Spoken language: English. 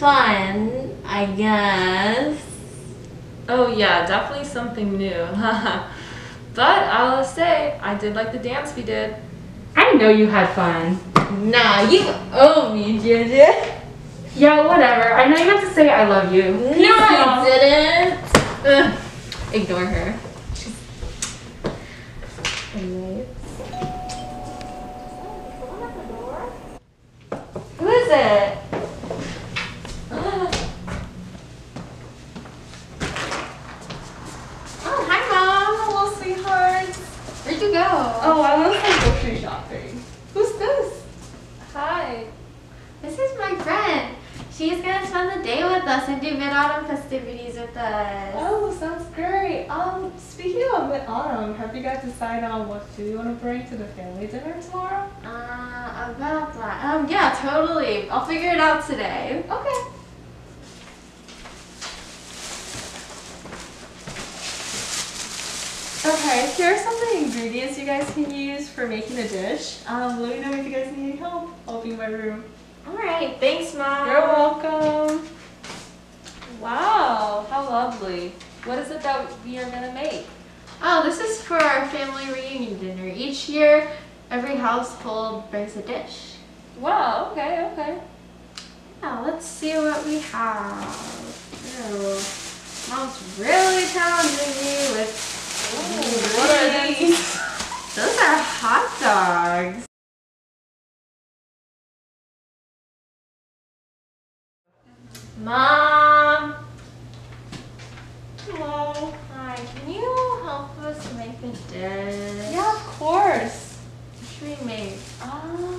Well, that was fun, I guess. Oh yeah, definitely something new. but I'll say, I did like the dance we did. I know you had fun. Nah, you owe me, Ginger. Yeah, whatever. I know you have to say I love you. No, Peace, y'all. I didn't. Ugh. Ignore her. She's. Anyways. Who is it? Oh, hi, Mom. Hello, sweetheart. Where'd you go? Oh, I went some grocery shopping. Who's this? Hi. This is my friend. She's gonna spend the day with us and do mid-autumn festivities with us. Oh, sounds great. Um, speaking of mid-autumn, have you guys decided on what food you want to bring to the family dinner tomorrow? Uh, about that. Um, yeah, totally. I'll figure it out today. Okay. Okay, here are some of the ingredients you guys can use for making the dish. Um, let me know if you guys need help. I'll be in my room. All right. Thanks, Mom. You're welcome. Wow, how lovely. What is it that we are gonna make? Oh, this is for our family reunion dinner. Each year, every household brings a dish. Wow, okay, okay. Now, let's see what we have. Ew. Mom's really challenging me with. What? Those are hot dogs. Mom. Hello. Hi. Can you help us make a dish? Yeah, of course. What should we make? Um.